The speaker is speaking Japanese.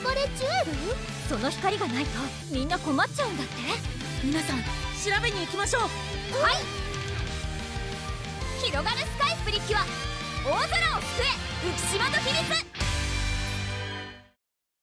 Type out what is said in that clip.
ネバレジュエルその光がないとみんな困っちゃうんだって。皆さん調べに行きましょう。はい。広がるスカイプリキュア。大空を救え。浮島の秘密